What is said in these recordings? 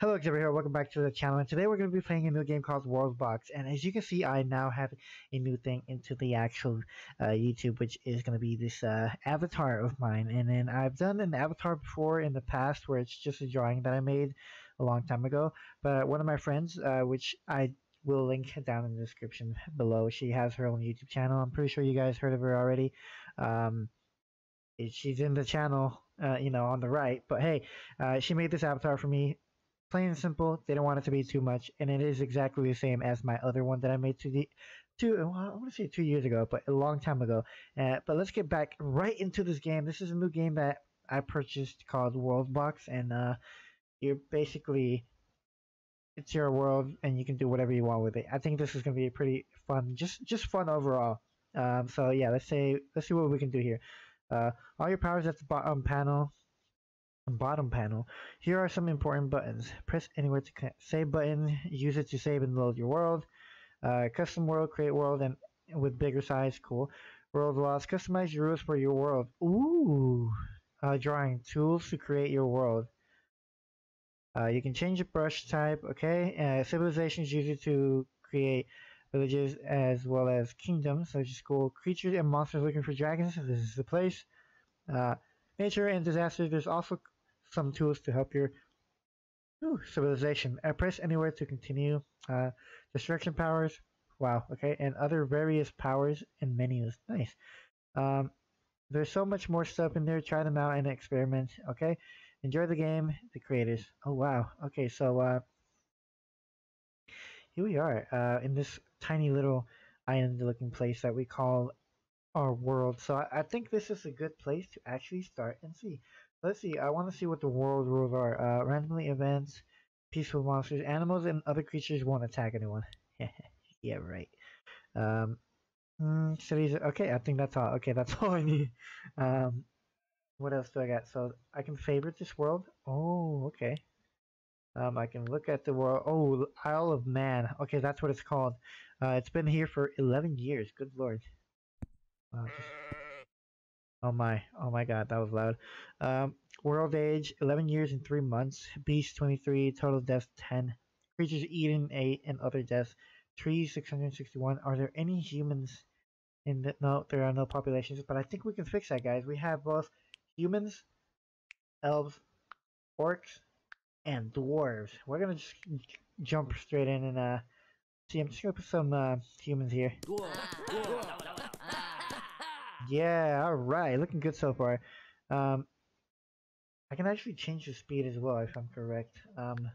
Hello, Xavier here. Welcome back to the channel. And today we're going to be playing a new game called World Box. And as you can see, I now have a new thing into the actual uh, YouTube, which is going to be this uh, avatar of mine. And then I've done an avatar before in the past where it's just a drawing that I made a long time ago. But one of my friends, uh, which I will link down in the description below, she has her own YouTube channel. I'm pretty sure you guys heard of her already. Um, she's in the channel, uh, you know, on the right. But hey, uh, she made this avatar for me plain and simple. They don't want it to be too much, and it is exactly the same as my other one that I made to the two. Well, I want to say two years ago, but a long time ago. Uh, but let's get back right into this game. This is a new game that I purchased called World Box, and uh, you're basically it's your world, and you can do whatever you want with it. I think this is gonna be a pretty fun, just just fun overall. Um, so yeah, let's say let's see what we can do here. Uh, all your powers at the bottom panel bottom panel, here are some important buttons. Press anywhere to. Save button, use it to save and load your world. Uh, custom world, create world, and with bigger size, cool. World laws, customize your rules for your world. Ooh, uh, drawing tools to create your world. Uh, you can change the brush type, okay. Uh, civilizations use it to create villages as well as kingdoms, such as cool creatures and monsters looking for dragons. This is the place. Uh, nature and disasters. There's also some tools to help your civilization. I press anywhere to continue. Uh, destruction powers. Wow. Okay, and other various powers and menus. Nice. Um, there's so much more stuff in there. Try them out and experiment. Okay. Enjoy the game, the creators. Oh wow. Okay, so uh, here we are uh, in this tiny little island-looking place that we call our world. So I, I think this is a good place to actually start and see. Let's see. I want to see what the world rules are. Uh, randomly events, peaceful monsters, animals, and other creatures won't attack anyone. yeah, right. Um, mm, cities. Okay, I think that's all. Okay, that's all I need. Um, what else do I got? So I can favorite this world. Oh, okay. Um, I can look at the world. Oh, Isle of Man. Okay, that's what it's called. Uh, it's been here for 11 years. Good lord. Wow, just Oh my, oh my god, that was loud. Um, world age, 11 years and 3 months. Beast, 23. Total deaths, 10. Creatures eaten, 8. And other deaths, trees, 661. Are there any humans in the... No, there are no populations. But I think we can fix that, guys. We have both humans, elves, orcs, and dwarves. We're gonna just jump straight in and, uh... See, I'm just gonna put some, uh, humans here. Yeah, alright. Looking good so far. Um, I can actually change the speed as well if I'm correct. Um,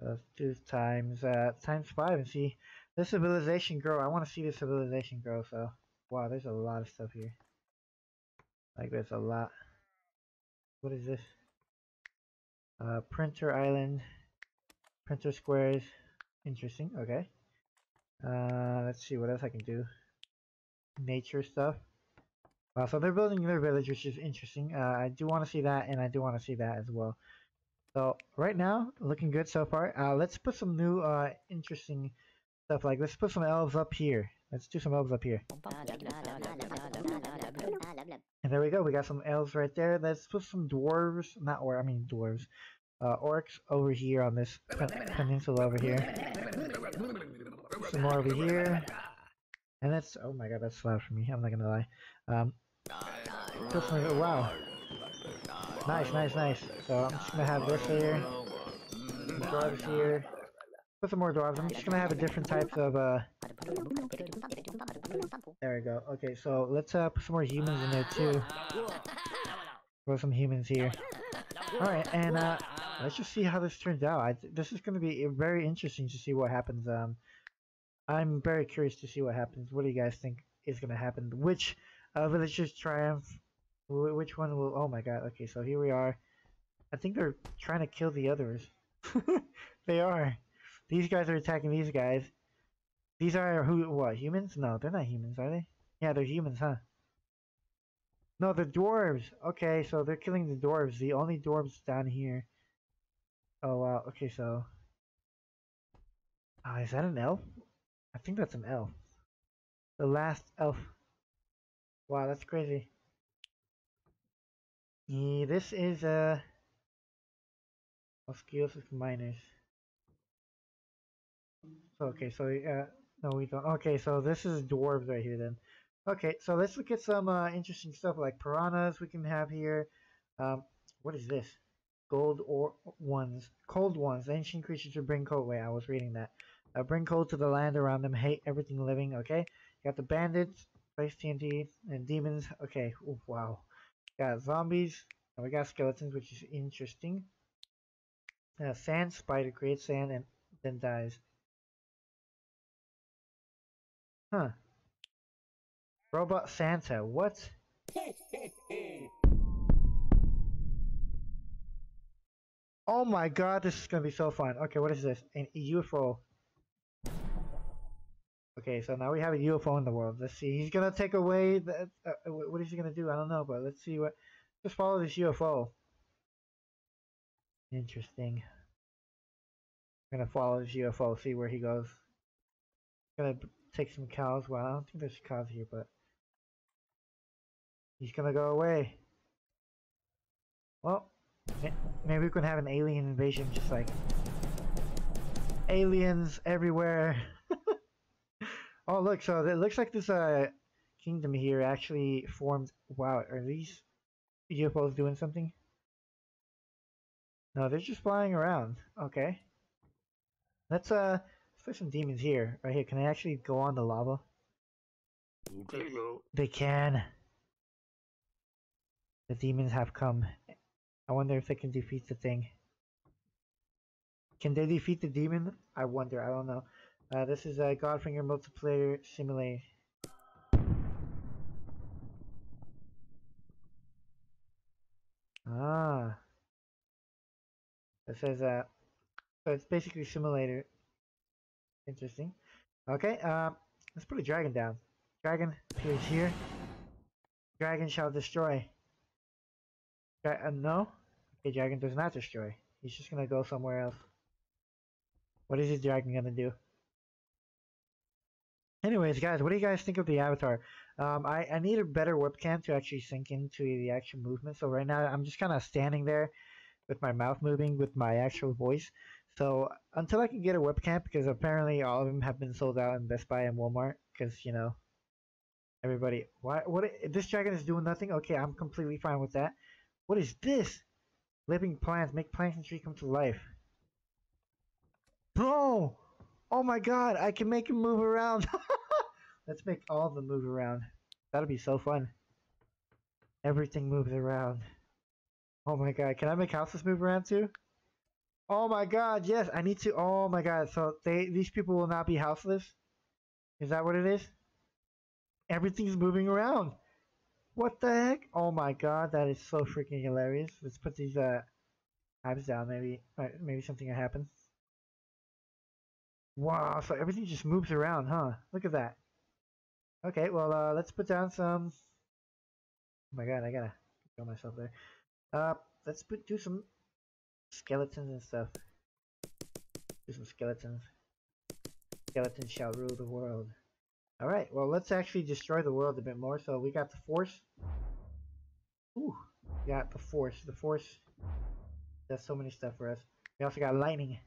let's do times, uh, times 5 and see the civilization grow. I want to see the civilization grow, so. Wow, there's a lot of stuff here. Like, there's a lot. What is this? Uh, printer island. Printer squares. Interesting, okay. Uh, let's see what else I can do nature stuff. Uh, so they're building their village, which is interesting. Uh, I do want to see that, and I do want to see that as well. So right now, looking good so far. Uh, let's put some new, uh, interesting stuff. Like let's put some elves up here. Let's do some elves up here. And there we go. We got some elves right there. Let's put some dwarves, not or I mean dwarves, uh, orcs over here on this peninsula over here. Some more over here. And that's, oh my god, that's loud for me, I'm not gonna lie. Um, oh, wow. Nice, nice, nice. So I'm just gonna have this here, dwarves here, put some more dwarves. I'm just gonna have a different types of, uh, there we go. Okay, so let's, uh, put some more humans in there too. Put some humans here. Alright, and, uh, let's just see how this turns out. I, this is gonna be very interesting to see what happens, um, I'm very curious to see what happens. What do you guys think is going to happen? Which uh, villagers triumph? Which one will... Oh my god, okay, so here we are. I think they're trying to kill the others. they are. These guys are attacking these guys. These are who? What? Humans? No, they're not humans, are they? Yeah, they're humans, huh? No, the dwarves. Okay, so they're killing the dwarves. The only dwarves down here. Oh wow. Okay, so. Uh, is that an elf? I think that's an elf. The last elf. Wow, that's crazy. Yeah, this is uh Osceosus miners. So, okay, so uh, no, we don't. Okay, so this is dwarves right here then. Okay, so let's look at some uh, interesting stuff like piranhas we can have here. Um, what is this? Gold or ones, cold ones. Ancient creatures to bring cold. Wait, I was reading that. Uh, bring cold to the land around them. Hate everything living. Okay, you got the bandits, place TNT, and demons. Okay, Ooh, wow. Got zombies. And we got skeletons, which is interesting. Uh, sand spider creates sand and then dies. Huh. Robot Santa, what? oh my god, this is gonna be so fun. Okay, what is this? An UFO. Okay, so now we have a UFO in the world. Let's see. He's gonna take away the. Uh, what is he gonna do? I don't know, but let's see what. Just follow this UFO. Interesting. I'm gonna follow this UFO, see where he goes. Gonna take some cows. Well, I don't think there's cows here, but he's gonna go away. Well, maybe we can have an alien invasion, just like aliens everywhere. Oh, look! So it looks like this uh kingdom here actually formed. Wow, are these UFOs doing something? No, they're just flying around. Okay. Let's uh there's some demons here. Right here. Can I actually go on the lava? Okay, no. They can. The demons have come. I wonder if they can defeat the thing. Can they defeat the demon? I wonder. I don't know. Uh, this is a Godfinger multiplayer simulator. Ah. It says that. Uh, so it's basically simulator Interesting. Okay, um, let's put a dragon down. Dragon appears here. Dragon shall destroy. Dra uh, no? Okay, dragon does not destroy. He's just gonna go somewhere else. What is this dragon gonna do? Anyways, guys, what do you guys think of the avatar? Um, I, I need a better webcam to actually sync into the actual movement. So right now, I'm just kind of standing there with my mouth moving with my actual voice. So until I can get a webcam, because apparently all of them have been sold out in Best Buy and Walmart, because you know, everybody, why, what? This dragon is doing nothing. Okay, I'm completely fine with that. What is this? Living plants make plants and trees come to life. Bro, oh my God, I can make him move around. Let's make all of them move around. That'll be so fun. Everything moves around. Oh my God, can I make houses move around too? Oh my god, yes, I need to. Oh my god, so they these people will not be houseless? Is that what it is? Everything's moving around. What the heck? Oh my god, that is so freaking hilarious. Let's put these uh tabs down. Maybe maybe something will happen. Wow, so everything just moves around, huh? Look at that. Okay, well, uh, let's put down some. Oh my god, I gotta kill myself there. Uh, let's put do some skeletons and stuff. Do some skeletons. Skeletons shall rule the world. Alright, well let's actually destroy the world a bit more. So we got the force. Ooh, we got the force. The force does so many stuff for us. We also got lightning.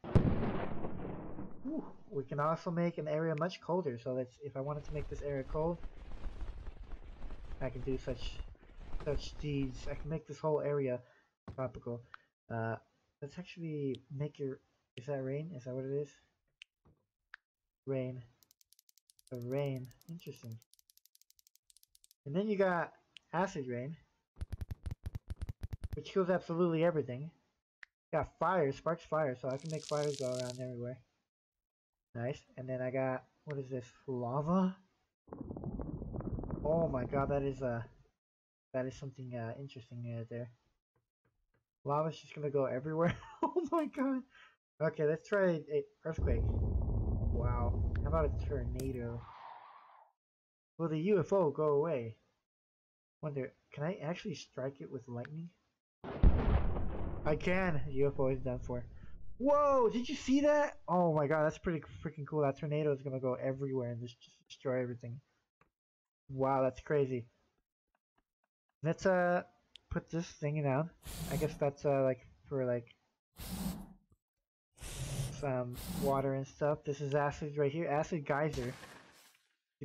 We can also make an area much colder. So let's, if I wanted to make this area cold, I can do such such deeds. I can make this whole area tropical. Uh, Let's actually make your... Is that rain? Is that what it is? Rain. A rain. Interesting. And then you got acid rain. Which kills absolutely everything. Got fire, sparks fire, so I can make fires go around everywhere. Nice. And then I got, what is this, lava? Oh my god, that is, uh, that is something, uh, interesting right there. Lava's just gonna go everywhere. oh my god. Okay, let's try a earthquake. Wow. How about a tornado? Will the UFO go away? Wonder, can I actually strike it with lightning? I can! UFO is done for. Whoa! Did you see that? Oh my god, that's pretty freaking cool. That tornado is gonna go everywhere and just, destroy everything. Wow, that's crazy. Let's uh put this thing down. I guess that's uh like for like some water and stuff. This is acid right here, acid geyser.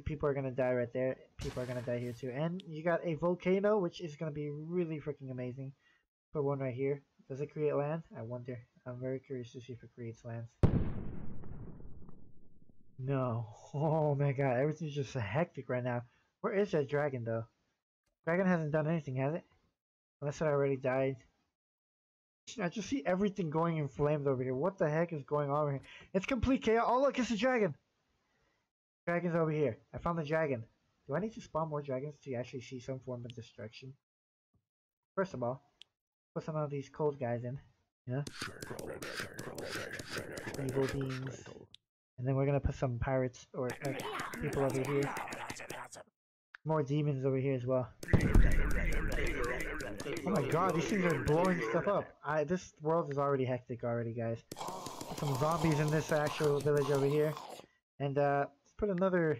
People are gonna die right there. People are gonna die here too. And you got a volcano, which is gonna be really freaking amazing. Put one right here. Does it create land? I wonder. I'm very curious to see if it creates lands. No. Oh my god, everything's just hectic right now. Where is that dragon though? Dragon hasn't done anything, has it? Unless it already died. I just see everything going in flames over here. What the heck is going on over here? It's complete chaos. Oh look, it's a dragon! Dragon's over here. I found the dragon. Do I need to spawn more dragons to actually see some form of destruction? First of all, put some of these cold guys in. Yeah? Evil beings. And then we're gonna put some pirates or people over here. More demons over here as well. Oh my god, these things are blowing stuff up. I this world is already hectic already, guys. Some zombies in this actual village over here. And uh, let's put another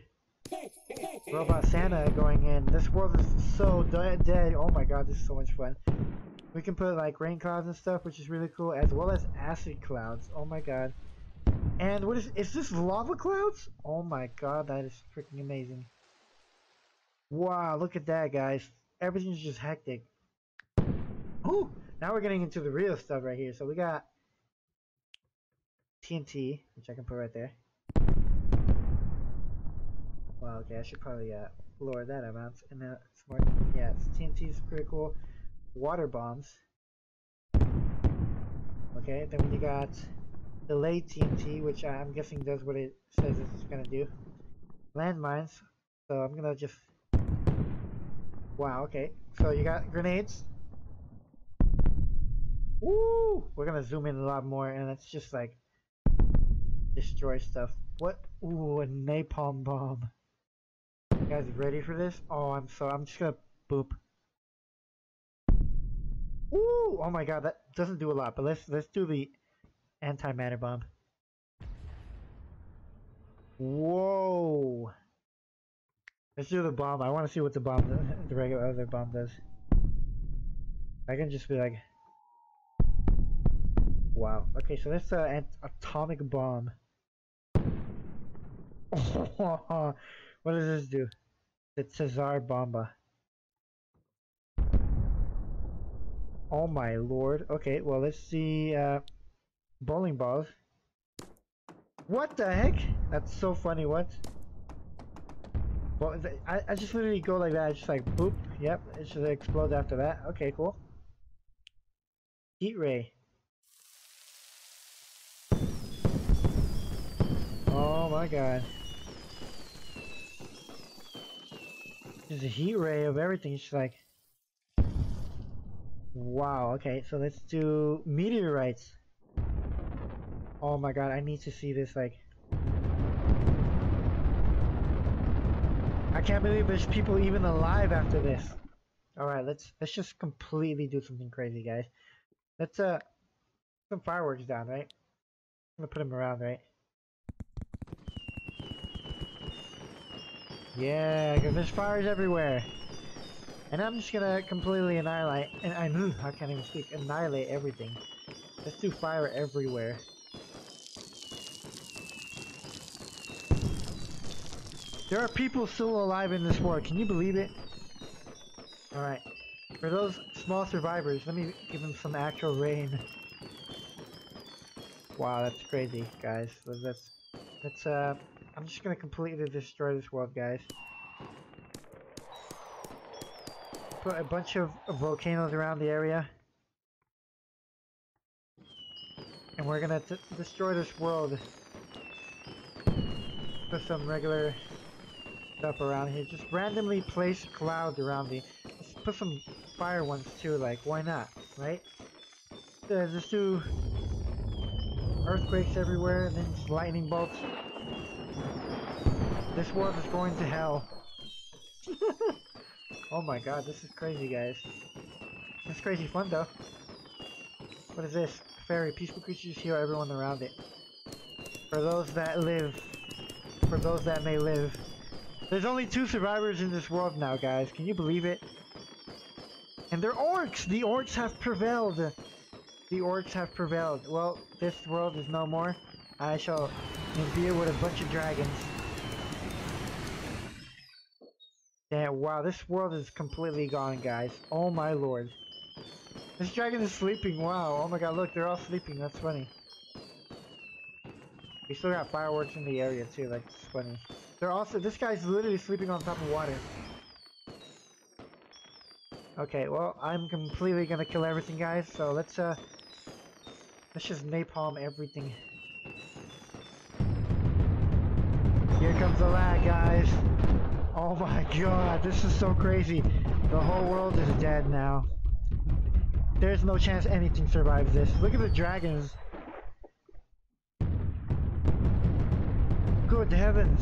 robot Santa going in. This world is so dead. Oh my god, this is so much fun. We can put like rain clouds and stuff, which is really cool, as well as acid clouds. Oh my god. And what is is this lava clouds? Oh my god, that is freaking amazing. Wow, look at that guys. Everything's just hectic. Oh, now we're getting into the real stuff right here. So we got TNT, which I can put right there. Wow, okay, I should probably uh, lower that amount. And then it's more, yeah, it's, TNT is pretty cool. Water bombs. Okay, then you got Delay TNT, which I'm guessing does what it says it's gonna do. Landmines. So I'm gonna just... Wow, okay. So you got grenades. Woo! We're gonna zoom in a lot more and it's just like... Destroy stuff. What? Ooh, a napalm bomb. You guys ready for this? Oh, I'm so... I'm just gonna boop. Ooh! Oh my god, that doesn't do a lot, but let's let's do the Anti-matter bomb. Whoa! Let's do the bomb. I want to see what the bomb, does, the regular other bomb does. I can just be like, wow. Okay, so that's uh, an atomic bomb. what does this do? The Tsar Bomba. Oh my lord. Okay, well let's see. Uh, Bowling balls. What the heck? That's so funny, what? Well, I, I just literally go like that, just like boop, yep, it should explode after that. Okay, cool. Heat ray. Oh my god. There's a heat ray of everything, it's like... Wow, okay, so let's do meteorites. Oh my god, I need to see this, like... I can't believe there's people even alive after this. Alright, let's let's just completely do something crazy, guys. Let's, uh... some fireworks down, right? I'm gonna put them around, right? Yeah, because there's fires everywhere. And I'm just gonna completely annihilate, and I knew, I can't even speak, annihilate everything. Let's do fire everywhere. There are people still alive in this war. Can you believe it? Alright. For those small survivors, let me give them some actual rain. Wow, that's crazy, guys. That's, that's, uh, I'm just gonna completely destroy this world, guys. Put a bunch of volcanoes around the area. And we're gonna destroy this world. With some regular stuff around here. Just randomly place clouds around the... Let's put some fire ones too, like, why not, right? Uh, just do earthquakes everywhere and then lightning bolts. This world is going to hell. oh my god, this is crazy, guys. It's crazy fun, though. What is this? Fairy. Peaceful creatures heal everyone around it. For those that live. For those that may live. There's only two survivors in this world now, guys. Can you believe it? And they're orcs! The orcs have prevailed! The orcs have prevailed. Well, this world is no more. I shall imbue with a bunch of dragons. Wow, this world is completely gone, guys. Oh my lord. This dragon is sleeping, wow. Oh my god, look, they're all sleeping, that's funny. We still got fireworks in the area too, like, it's funny. They're also, this guy's literally sleeping on top of water. Okay, well, I'm completely gonna kill everything, guys, so let's, uh, let's just napalm everything. Here comes the lag, guys. Oh my god, this is so crazy. The whole world is dead now. There's no chance anything survives this. Look at the dragons. Good heavens.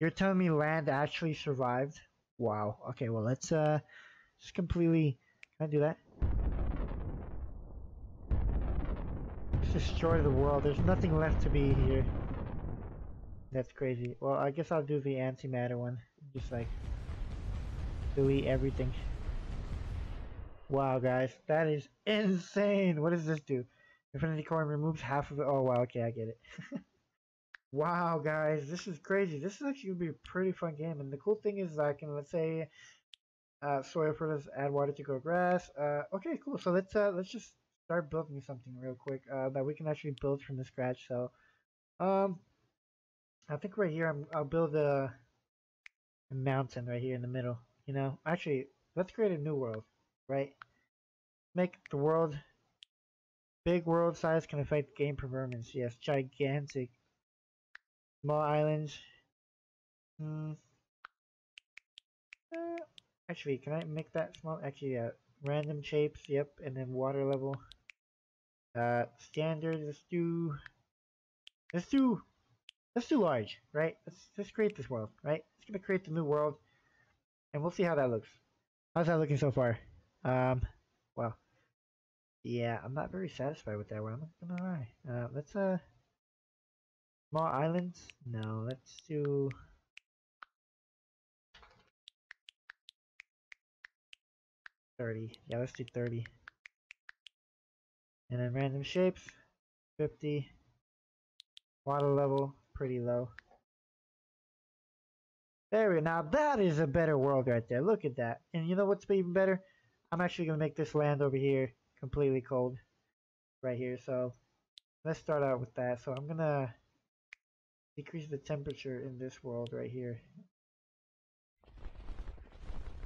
You're telling me land actually survived? Wow. Okay, well let's uh just completely can I do that? Destroy the world. There's nothing left to be here. That's crazy. Well, I guess I'll do the antimatter one. Just like delete everything. Wow, guys, that is insane. What does this do? Infinity coin removes half of it. Oh, wow. Okay, I get it. wow, guys, this is crazy. This is actually gonna be a pretty fun game. And the cool thing is, I can let's say uh, soil fertilizer, add water to grow grass. Uh, okay, cool. So let's uh, let's just start building something real quick uh, that we can actually build from the scratch. So, um, I think right here I'm, I'll build a, a mountain right here in the middle. You know, actually, let's create a new world, right? Make the world big world size can affect game performance. Yes, gigantic. Small islands. Hmm. Uh, Actually, can I make that small? Actually, yeah. Random shapes, yep, and then water level. Uh, standard, let's do, let's do, let's do large, right? Let's, let's create this world, right? It's gonna create the new world, and we'll see how that looks. How's that looking so far? Um, well, yeah, I'm not very satisfied with that one, I'm not gonna lie. Uh, let's, uh, small islands? No, let's do, 30. Yeah, let's do 30. And then random shapes, 50. Water level, pretty low. There we go. Now that is a better world right there. Look at that. And you know what's even better? I'm actually going to make this land over here completely cold. Right here. So let's start out with that. So I'm going to decrease the temperature in this world right here.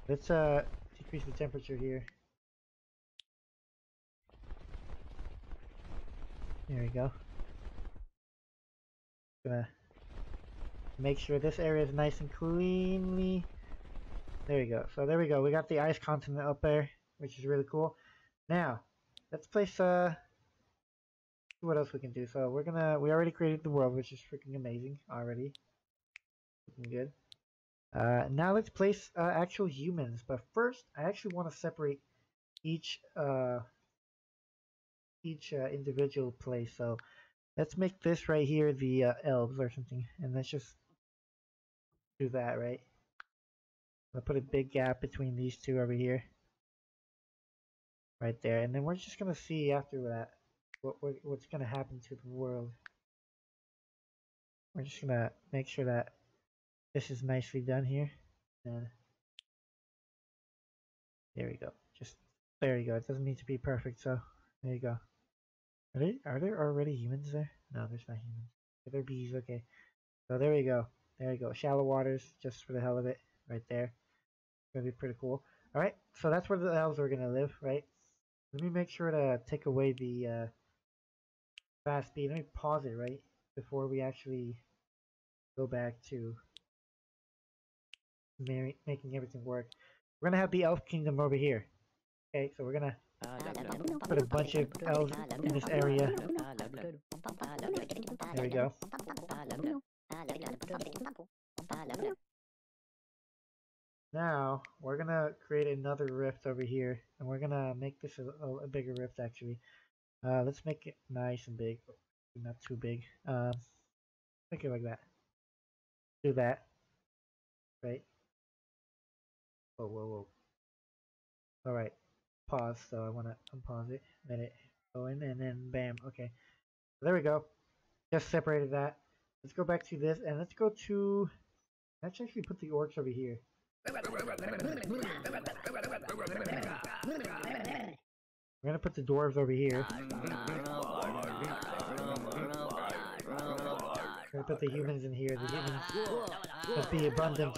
Let's uh increase the temperature here. There we go. Gonna make sure this area is nice and cleanly. There we go. So there we go. We got the ice continent up there, which is really cool. Now, let's place uh what else we can do. So we're gonna we already created the world, which is freaking amazing already. Looking good. Uh, now let's place uh, actual humans, but first I actually want to separate each uh, each uh, individual place. So let's make this right here the uh, elves or something, and let's just do that right. I'll put a big gap between these two over here, right there, and then we're just gonna see after that what what's gonna happen to the world. We're just gonna make sure that this is nicely done here. And there we go. Just there you go. It doesn't need to be perfect, so there you go. Are they are there already humans there? No, there's not humans. Are there bees? Okay. So there we go. There we go. Shallow waters, just for the hell of it, right there. Gonna be pretty cool. All right. So that's where the elves are gonna live, right? Let me make sure to take away the uh, fast speed. Let me pause it right before we actually go back to making everything work. We're gonna have the elf kingdom over here. Okay, so we're gonna put a bunch of elves in this area. There we go. Now, we're gonna create another rift over here, and we're gonna make this a, a bigger rift actually. Uh, let's make it nice and big, not too big. Um, make it like that. Do that. Right. Whoa, whoa, whoa. Alright. Pause, so I want to unpause it. Let it go in, and then bam. Okay. There we go. Just separated that. Let's go back to this, and let's go to... Let's actually put the orcs over here. We're gonna put the dwarves over here. We're gonna put the humans in here. The humans must be abundant.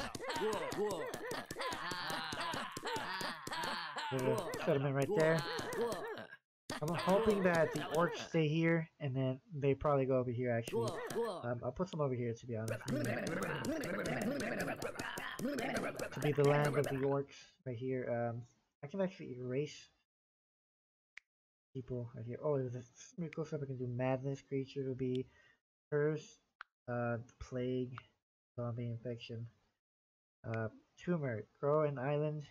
We're gonna Set them in right there. I'm hoping that the orcs stay here, and then they probably go over here actually. Um, I'll put some over here to be honest. To be the land of the orcs right here. Um, I can actually erase people right here. Oh, there's this really cool stuff I can do. Madness creature will be curse, uh, plague, zombie infection, uh, tumor, grow an island,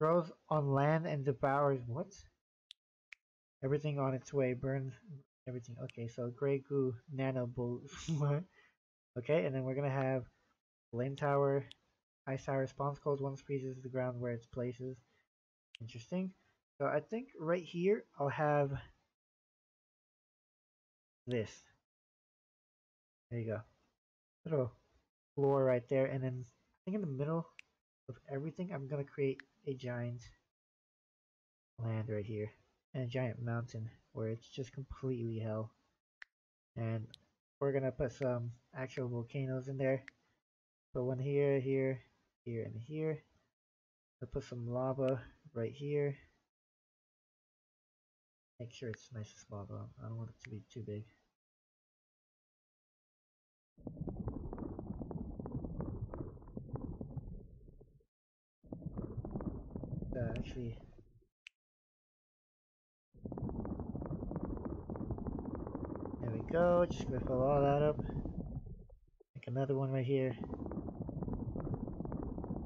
grows on land and devours what? Everything on its way, burns everything. Okay, so gray goo, nano okay, and then we're gonna have flame tower, ice tower spawns cold once freezes the ground where its places. Interesting. So I think right here I'll have this. There you go. Little floor right there, and then I think in the middle of everything I'm gonna create a giant land right here and a giant mountain where it's just completely hell. And we're gonna put some actual volcanoes in there. Put one here, here, here, and here. I'll put some lava right here. Make sure it's nice and small though. I don't want it to be too big. There we go. Just gonna fill all that up. Make another one right here.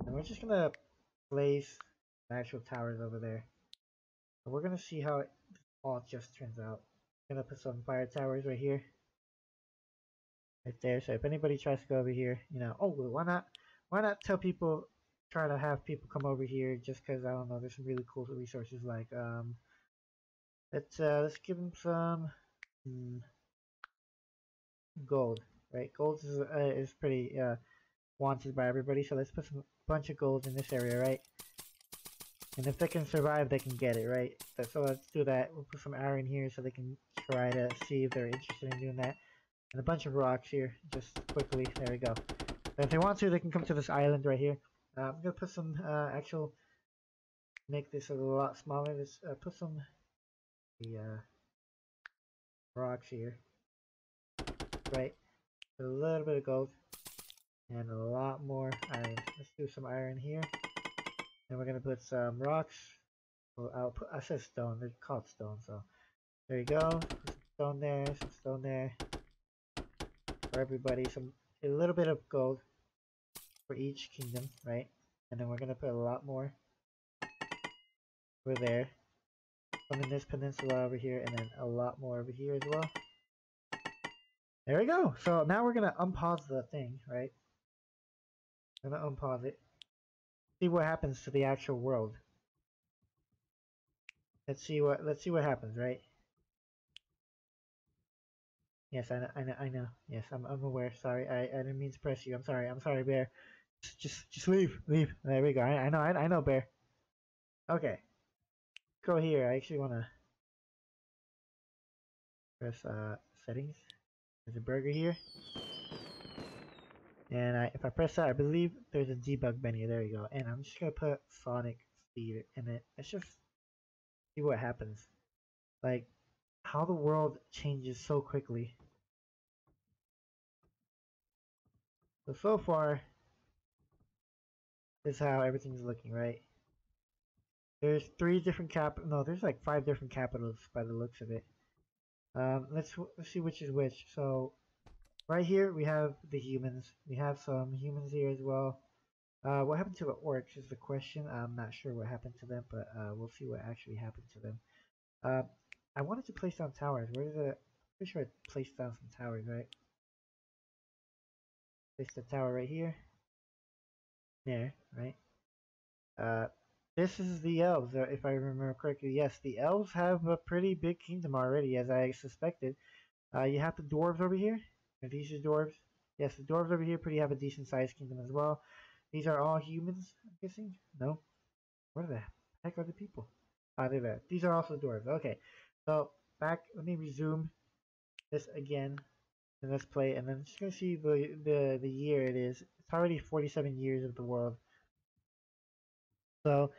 And we're just gonna place actual towers over there. And we're gonna see how it all just turns out. I'm gonna put some fire towers right here. Right there. So if anybody tries to go over here, you know, oh, why not? Why not tell people? Try to have people come over here just because I don't know. There's some really cool resources like um. Let's uh, let's give them some hmm, gold. Right, gold is uh, is pretty uh wanted by everybody. So let's put some bunch of gold in this area, right? And if they can survive, they can get it, right? So let's do that. We'll put some iron here so they can try to see if they're interested in doing that. And a bunch of rocks here, just quickly. There we go. And if they want to, they can come to this island right here. Uh, I'm gonna put some uh, actual, make this a lot smaller. Let's uh, put some the rocks here, right? A little bit of gold and a lot more iron. Let's do some iron here. And we're gonna put some rocks. Well, I'll put, I said stone, they're called stone, so there you go. Stone there, some stone there. For everybody, some a little bit of gold for each kingdom, right? And then we're gonna put a lot more over there. Some in this peninsula over here, and then a lot more over here as well. There we go. So now we're gonna unpause the thing, right? I'm gonna unpause it see what happens to the actual world. Let's see what let's see what happens, right? Yes, I know, I know, I know. Yes, I'm, I'm aware. Sorry, I, I didn't mean to press you. I'm sorry. I'm sorry, Bear. Just, just, leave, leave. There we go. I, I know, I, I know, Bear. Okay. Go here. I actually want to press uh settings. There's a burger here. And I, if I press that, I believe there's a debug menu. There you go. And I'm just going to put Sonic Speed in it. Let's just see what happens. Like, how the world changes so quickly. So, so far, is how everything's looking, right? There's three different cap. No, there's like five different capitals by the looks of it. Um, let's let's see which is which. So Right here, we have the humans. We have some humans here as well. Uh, what happened to the orcs is the question. I'm not sure what happened to them, but uh, we'll see what actually happened to them. Uh, I wanted to place down towers. Where is it? Pretty sure I placed down some towers, right? Place the tower right here. There, right? Uh, this is the elves, uh, if I remember correctly. Yes, the elves have a pretty big kingdom already, as I suspected. Uh, you have the dwarves over here. Are these the dwarves? Yes, the dwarves over here pretty have a decent sized kingdom as well. These are all humans, I'm guessing? No? Where the heck are the people? Ah, they're there. These are also dwarves. Okay, so back, let me resume this again. And let's play, and then just gonna see the, the, the year it is. It's already 47 years of the world. So,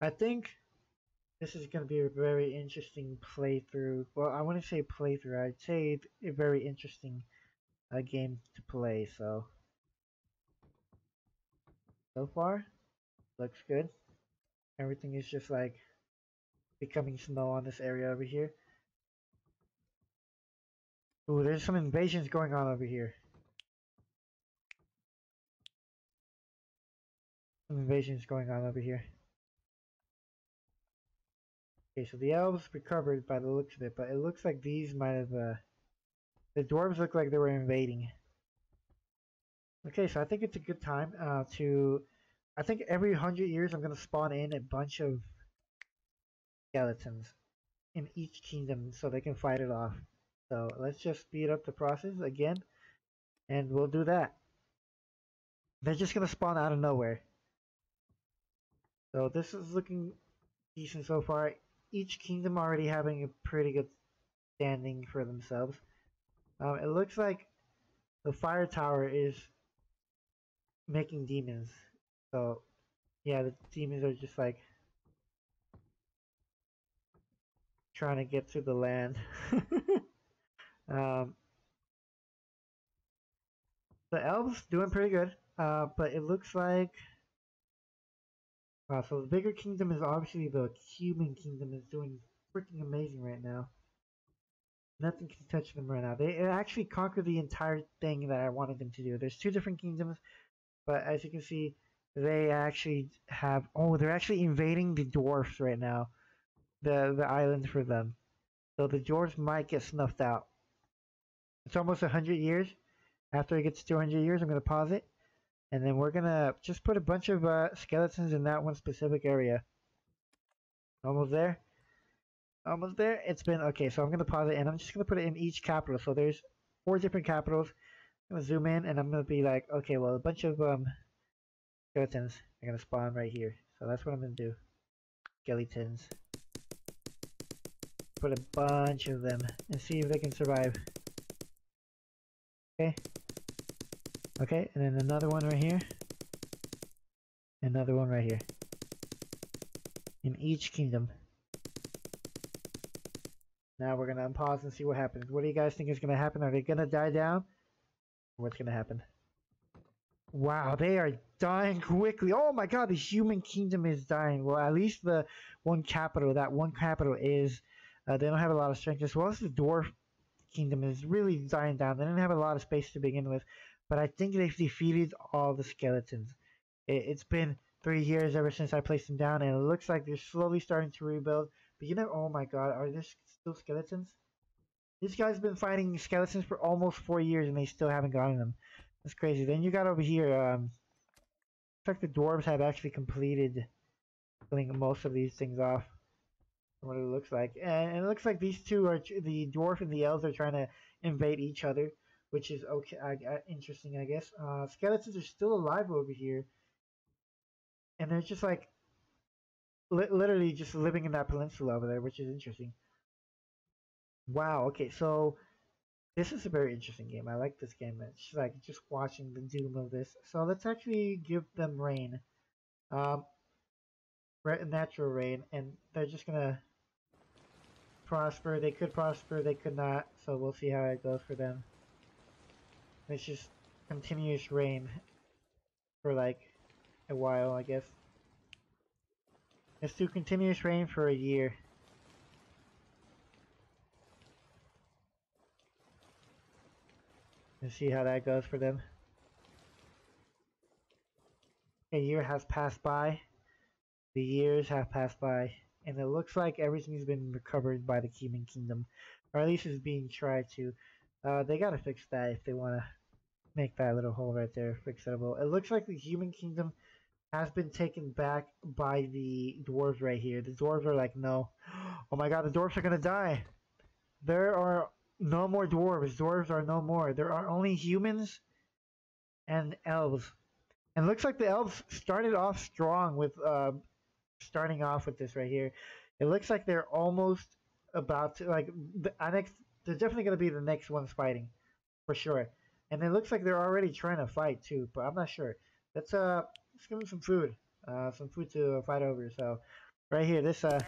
I think this is going to be a very interesting playthrough. Well, I wouldn't say playthrough. I'd say a very interesting uh, game to play. So, so far, looks good. Everything is just like becoming snow on this area over here. Ooh, there's some invasions going on over here. Invasions going on over here. Okay, so the elves recovered by the looks of it, but it looks like these might have, uh, the dwarves look like they were invading. Okay, so I think it's a good time uh, to, I think every hundred years I'm going to spawn in a bunch of skeletons in each kingdom so they can fight it off. So let's just speed up the process again, and we'll do that. They're just going to spawn out of nowhere. So this is looking decent so far each kingdom already having a pretty good standing for themselves. Um, it looks like the fire tower is making demons. So, yeah, the demons are just like trying to get to the land. um, the elves doing pretty good, uh, but it looks like Wow, so the bigger kingdom is obviously the human kingdom is doing freaking amazing right now. Nothing can touch them right now. They actually conquered the entire thing that I wanted them to do. There's two different kingdoms, but as you can see, they actually have. Oh, they're actually invading the dwarfs right now. The the island for them. So the dwarfs might get snuffed out. It's almost 100 years. After it gets to 200 years, I'm going to pause it. And then we're gonna just put a bunch of uh, skeletons in that one specific area. Almost there? Almost there? It's been, okay, so I'm gonna pause it and I'm just gonna put it in each capital. So there's four different capitals. I'm gonna zoom in and I'm gonna be like, okay, well, a bunch of um, skeletons are gonna spawn right here. So that's what I'm gonna do. Skeletons. Put a bunch of them and see if they can survive. Okay. Okay, and then another one right here. Another one right here. In each kingdom. Now we're gonna unpause and see what happens. What do you guys think is gonna happen? Are they gonna die down? What's gonna happen? Wow, they are dying quickly. Oh my god, the human kingdom is dying. Well, at least the one capital, that one capital is, uh, they don't have a lot of strength. As well as the dwarf kingdom is really dying down. They didn't have a lot of space to begin with but I think they've defeated all the skeletons. It, has been three years ever since I placed them down, and it looks like they're slowly starting to rebuild. But you know, oh my god, are there still skeletons? This guy's been fighting skeletons for almost four years, and they still haven't gotten them. That's crazy. Then you got over here, um, looks like the dwarves have actually completed killing most of these things off. What it looks like, and it looks like these two are the dwarf and the elves are trying to invade each other which is okay, uh, interesting, I guess. Uh, skeletons are still alive over here, and they're just like li literally just living in that peninsula over there, which is interesting. Wow. Okay, so this is a very interesting game. I like this game. It's like just watching the doom of this. So let's actually give them rain, um, natural rain, and they're just gonna prosper. They could prosper. They could not. So we'll see how it goes for them. It's just continuous rain for like a while, I guess. Let's do continuous rain for a year. And see how that goes for them. A year has passed by. The years have passed by. And it looks like everything's been recovered by the Human Kingdom. Or at least it's being tried to. Uh, they gotta fix that if they wanna make that little hole right there fixable. It looks like the human kingdom has been taken back by the dwarves right here. The dwarves are like, no. Oh my god, the dwarves are gonna die. There are no more dwarves. Dwarves are no more. There are only humans and elves. And looks like the elves started off strong with uh, starting off with this right here. It looks like they're almost about to like the next. They're definitely gonna be the next ones fighting, for sure. And it looks like they're already trying to fight too, but I'm not sure. Let's uh, let's give them some food, uh, some food to fight over. So, right here, this uh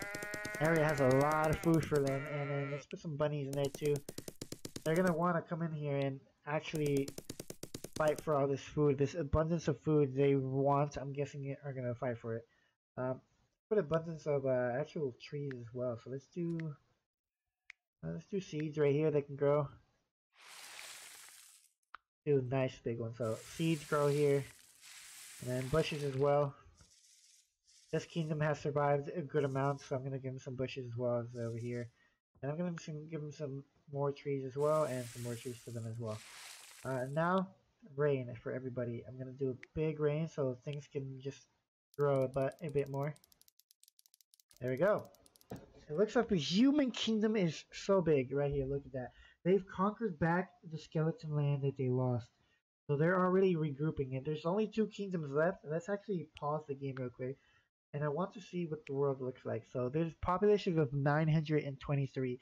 area has a lot of food for them, and then let's put some bunnies in there too. They're gonna want to come in here and actually fight for all this food, this abundance of food they want. I'm guessing it, are gonna fight for it. Um, put abundance of uh, actual trees as well. So let's do uh, let's do seeds right here that can grow. Do nice big ones. So seeds grow here, and then bushes as well. This kingdom has survived a good amount, so I'm gonna give him some bushes as well as over here, and I'm gonna give him some more trees as well, and some more trees for them as well. Uh, now rain for everybody. I'm gonna do a big rain so things can just grow a, a bit more. There we go. It looks like the human kingdom is so big right here. Look at that. They've conquered back the skeleton land that they lost. So they're already regrouping it. There's only two kingdoms left. Let's actually pause the game real quick. And I want to see what the world looks like. So there's population of 923.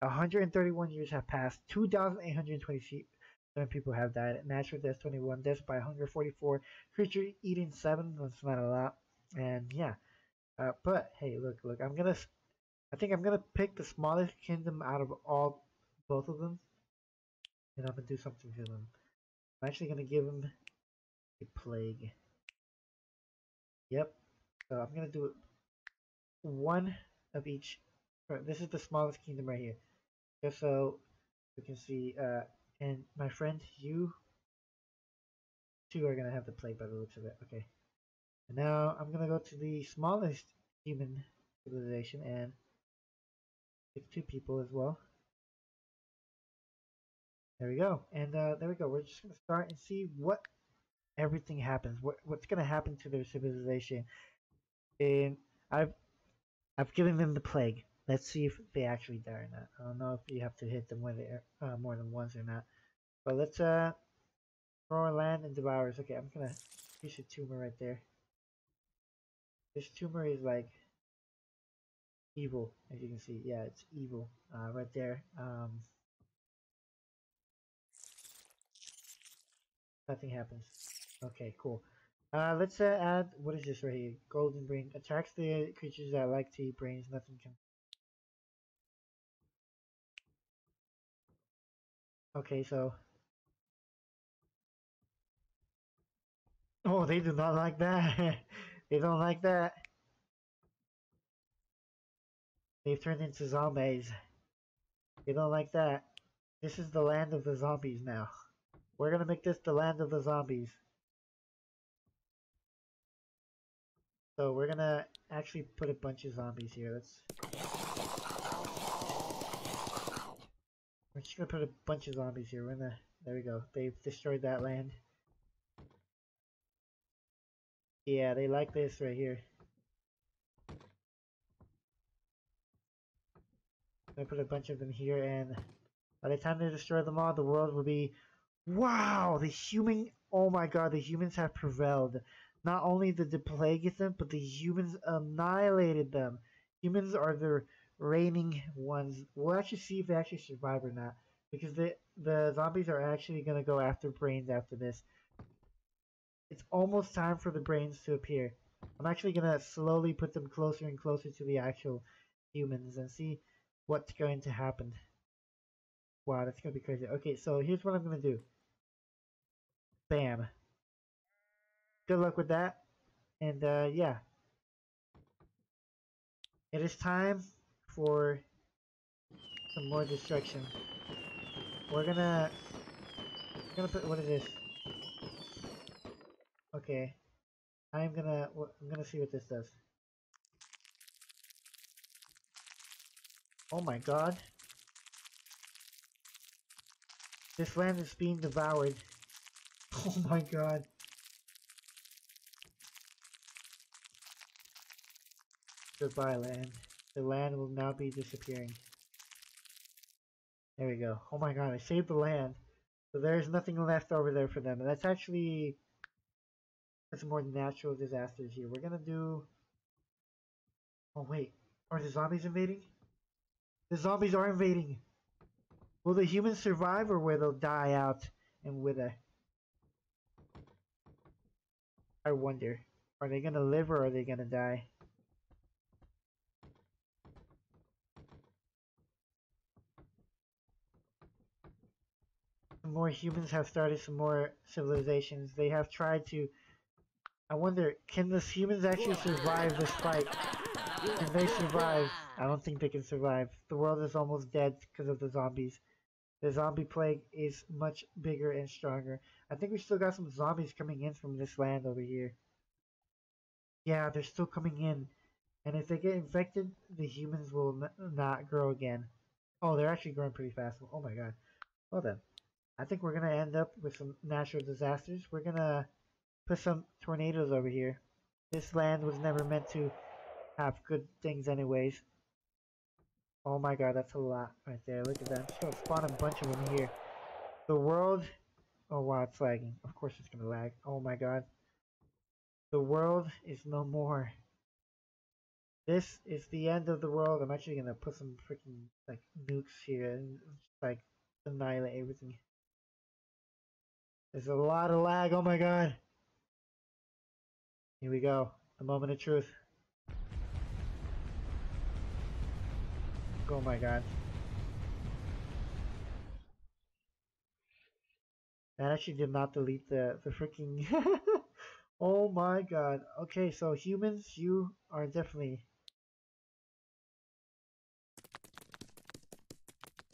131 years have passed. 2,827 people have died. Natural deaths 21. Deaths by hunger 44. Creature eating 7. That's not a lot. And yeah. Uh, but hey, look, look. I'm gonna. I think I'm gonna pick the smallest kingdom out of all, both of them. And I'm gonna do something to them. I'm actually gonna give them a plague. Yep. So I'm gonna do one of each. This is the smallest kingdom right here. Just so you can see. Uh, and my friend, you two are gonna have to play by the looks of it. Okay. And now I'm gonna go to the smallest human civilization and pick two people as well. There we go. And uh, there we go. We're just gonna start and see what everything happens. What what's gonna happen to their civilization. And I've I've given them the plague. Let's see if they actually die or not. I don't know if you have to hit them with it uh, more than once or not. But let's uh throw land and devours. Okay, I'm gonna use a tumor right there. This tumor is like evil, as you can see. Yeah, it's evil uh, right there. Um, nothing happens. Okay, cool. Uh, let's uh, add, what is this right here? Golden brain. Attacks the creatures that like to eat brains. Nothing can Okay, so. Oh, they do not like that. they don't like that. They've turned into zombies. They don't like that. This is the land of the zombies now. We're gonna make this the land of the zombies. So we're gonna actually put a bunch of zombies here. Let's we're just gonna put a bunch of zombies here. We're gonna. There we go. They've destroyed that land. Yeah, they like this right here. I'm gonna put a bunch of them here, and by the time they destroy them all, the world will be. Wow! The human. Oh my god, the humans have prevailed. Not only did the plague hit them, but the humans annihilated them. Humans are the reigning ones. We'll actually see if they actually survive or not. Because the, the zombies are actually going to go after brains after this. It's almost time for the brains to appear. I'm actually going to slowly put them closer and closer to the actual humans and see what's going to happen. Wow, that's going to be crazy. Okay, so here's what I'm going to do. Bam. Good luck with that. And, uh, yeah. It is time for some more destruction. We're gonna we're gonna put what is this? Okay, I'm gonna I'm gonna see what this does. Oh my god! This land is being devoured. Oh my god! Goodbye, land. The land will now be disappearing. There we go. Oh my god, I saved the land. So there's nothing left over there for them. And that's actually that's more natural disasters here. We're gonna do Oh wait. Are the zombies invading? The zombies are invading. Will the humans survive or will they die out and wither? I wonder. Are they gonna live or are they gonna die? Some more humans have started some more civilizations. They have tried to... I wonder, can the humans actually survive this fight? Can they survive? I don't think they can survive. The world is almost dead because of the zombies. The zombie plague is much bigger and stronger. I think we still got some zombies coming in from this land over here. Yeah, they're still coming in. And if they get infected, the humans will not grow again. Oh, they're actually growing pretty fast. Oh my god. Well then. I think we're going to end up with some natural disasters. We're going to put some tornadoes over here. This land was never meant to have good things anyways. Oh my god, that's a lot right there. Look at that. I'm Just gonna spawn a bunch of them here. The world... Oh wow, it's lagging. Of course it's gonna lag. Oh my god. The world is no more. This is the end of the world. I'm actually gonna put some freaking like nukes here and just like annihilate everything. There's a lot of lag. Oh my god. Here we go. The moment of truth. Oh my god. That actually did not delete the, the freaking... oh my god. Okay, so humans, you are definitely...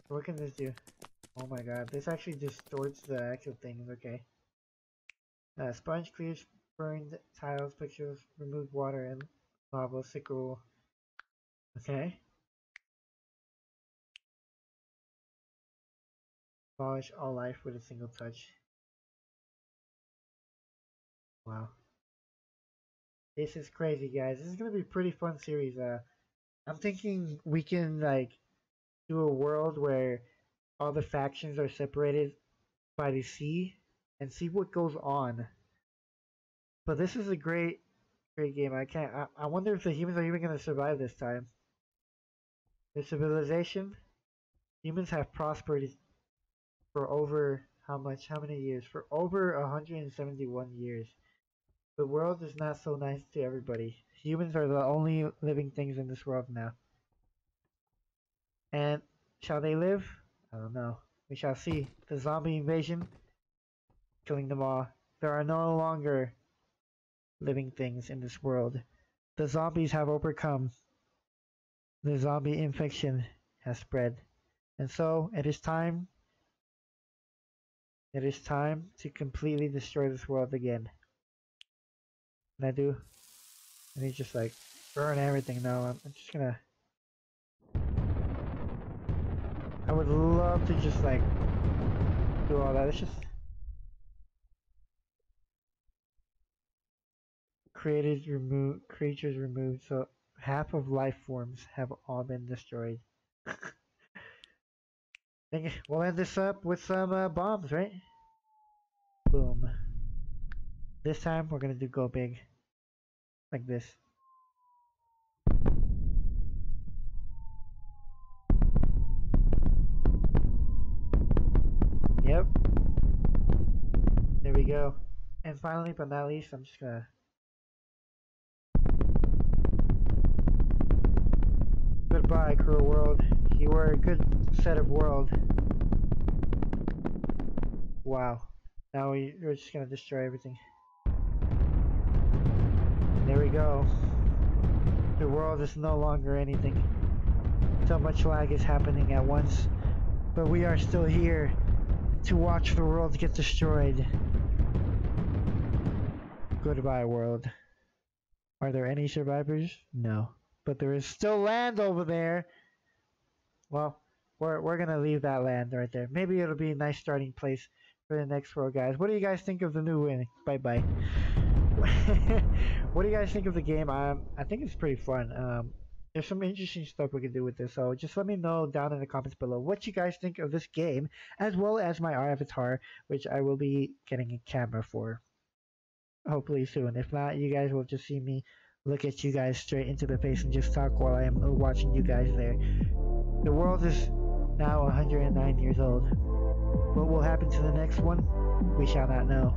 What can this do? Oh my god, this actually distorts the actual things, okay. Uh, sponge clears burned tiles, pictures, removed water, and lava, sickle. Okay. Abolish all life with a single touch. Wow. This is crazy, guys. This is gonna be a pretty fun series. Uh, I'm thinking we can like do a world where all the factions are separated by the sea and see what goes on. But this is a great, great game. I can't. I, I wonder if the humans are even gonna survive this time. The civilization, humans have prospered for over how much? How many years? For over 171 years. The world is not so nice to everybody. Humans are the only living things in this world now. And shall they live? I don't know. We shall see. The zombie invasion, killing them all. There are no longer living things in this world. The zombies have overcome. The zombie infection has spread. And so it is time it is time to completely destroy this world again. And I do. And he's just like, burn everything now. I'm, I'm just gonna... I would love to just like, do all that. It's just... Created, removed, creatures removed, so half of life forms have all been destroyed. we'll end this up with some uh, bombs, right? Boom. This time we're gonna do go big. Like this. Yep. There we go. And finally, but not least, I'm just gonna Goodbye, cruel world. You were a good set of world. Wow. Now we, we're just gonna destroy everything. There we go. The world is no longer anything. So much lag is happening at once. But we are still here to watch the world get destroyed. Goodbye, world. Are there any survivors? No but there is still land over there. Well, we're, we're going to leave that land right there. Maybe it'll be a nice starting place for the next world, guys. What do you guys think of the new win? Bye-bye. what do you guys think of the game? Um, I think it's pretty fun. Um, there's some interesting stuff we can do with this. So just let me know down in the comments below what you guys think of this game, as well as my avatar, which I will be getting a camera for. Hopefully soon. If not, you guys will just see me look at you guys straight into the face and just talk while I am watching you guys there. The world is now 109 years old. What will happen to the next one? We shall not know.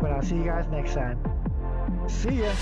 But I'll see you guys next time. See ya!